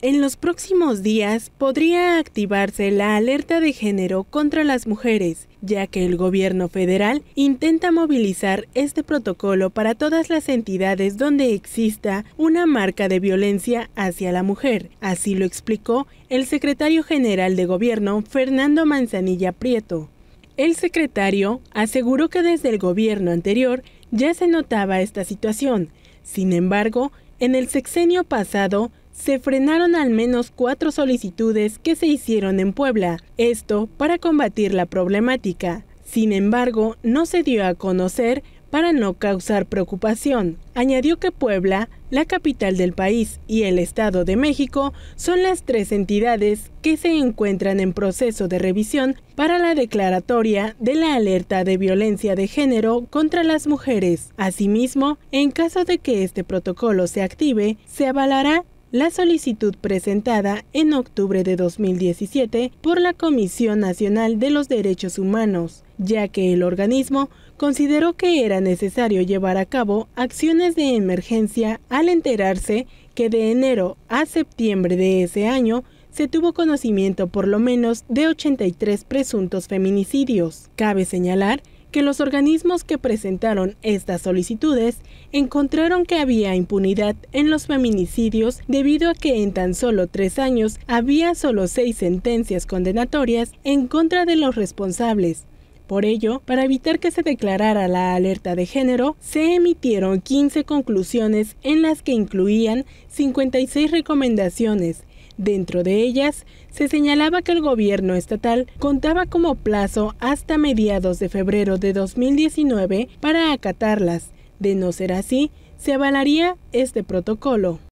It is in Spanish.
En los próximos días podría activarse la alerta de género contra las mujeres, ya que el gobierno federal intenta movilizar este protocolo para todas las entidades donde exista una marca de violencia hacia la mujer. Así lo explicó el secretario general de gobierno Fernando Manzanilla Prieto. El secretario aseguró que desde el gobierno anterior ya se notaba esta situación. Sin embargo, en el sexenio pasado se frenaron al menos cuatro solicitudes que se hicieron en Puebla, esto para combatir la problemática. Sin embargo, no se dio a conocer para no causar preocupación. Añadió que Puebla, la capital del país, y el Estado de México son las tres entidades que se encuentran en proceso de revisión para la declaratoria de la alerta de violencia de género contra las mujeres. Asimismo, en caso de que este protocolo se active, se avalará la solicitud presentada en octubre de 2017 por la Comisión Nacional de los Derechos Humanos, ya que el organismo consideró que era necesario llevar a cabo acciones de emergencia al enterarse que de enero a septiembre de ese año se tuvo conocimiento por lo menos de 83 presuntos feminicidios. Cabe señalar que los organismos que presentaron estas solicitudes encontraron que había impunidad en los feminicidios debido a que en tan solo tres años había solo seis sentencias condenatorias en contra de los responsables. Por ello, para evitar que se declarara la alerta de género, se emitieron 15 conclusiones en las que incluían 56 recomendaciones, Dentro de ellas, se señalaba que el gobierno estatal contaba como plazo hasta mediados de febrero de 2019 para acatarlas. De no ser así, se avalaría este protocolo.